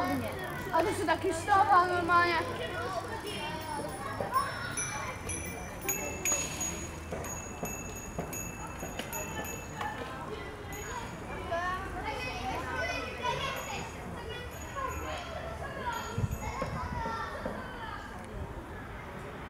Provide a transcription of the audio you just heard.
hlavně. A to se taky stává normálně.